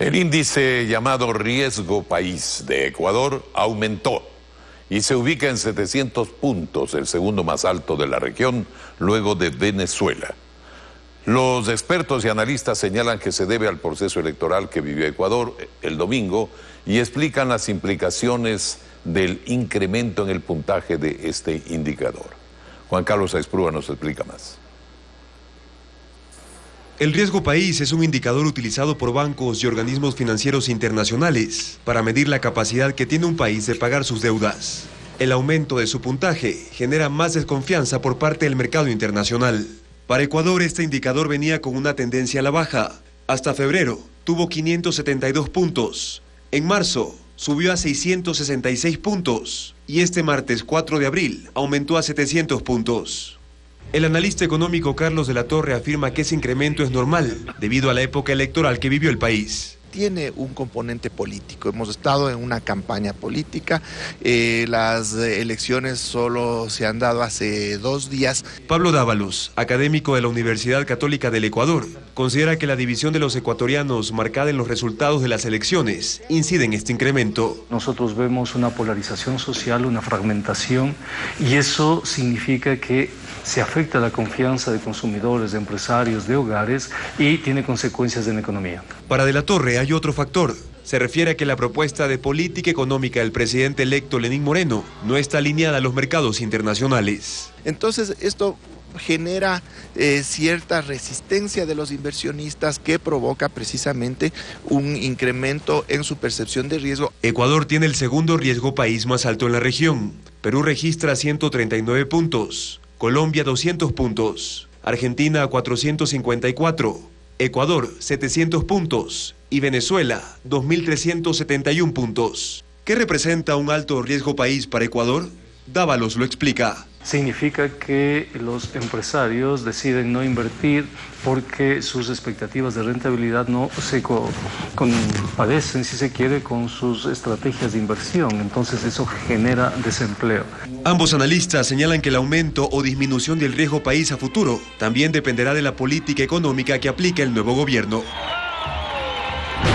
El índice llamado riesgo país de Ecuador aumentó y se ubica en 700 puntos, el segundo más alto de la región, luego de Venezuela. Los expertos y analistas señalan que se debe al proceso electoral que vivió Ecuador el domingo y explican las implicaciones del incremento en el puntaje de este indicador. Juan Carlos Aisprúa nos explica más. El riesgo país es un indicador utilizado por bancos y organismos financieros internacionales para medir la capacidad que tiene un país de pagar sus deudas. El aumento de su puntaje genera más desconfianza por parte del mercado internacional. Para Ecuador este indicador venía con una tendencia a la baja. Hasta febrero tuvo 572 puntos. En marzo subió a 666 puntos y este martes 4 de abril aumentó a 700 puntos. El analista económico Carlos de la Torre afirma que ese incremento es normal debido a la época electoral que vivió el país tiene un componente político. Hemos estado en una campaña política. Eh, las elecciones solo se han dado hace dos días. Pablo Dávalos, académico de la Universidad Católica del Ecuador, considera que la división de los ecuatorianos marcada en los resultados de las elecciones incide en este incremento. Nosotros vemos una polarización social, una fragmentación, y eso significa que se afecta la confianza de consumidores, de empresarios, de hogares y tiene consecuencias en la economía. Para De la Torre hay otro factor. Se refiere a que la propuesta de política económica del presidente electo Lenín Moreno no está alineada a los mercados internacionales. Entonces, esto genera eh, cierta resistencia de los inversionistas que provoca precisamente un incremento en su percepción de riesgo. Ecuador tiene el segundo riesgo país más alto en la región. Perú registra 139 puntos. Colombia 200 puntos, Argentina 454, Ecuador 700 puntos y Venezuela 2.371 puntos. ¿Qué representa un alto riesgo país para Ecuador? Dávalos lo explica significa que los empresarios deciden no invertir porque sus expectativas de rentabilidad no se compadecen, si se quiere, con sus estrategias de inversión. Entonces eso genera desempleo. Ambos analistas señalan que el aumento o disminución del riesgo país a futuro también dependerá de la política económica que aplique el nuevo gobierno.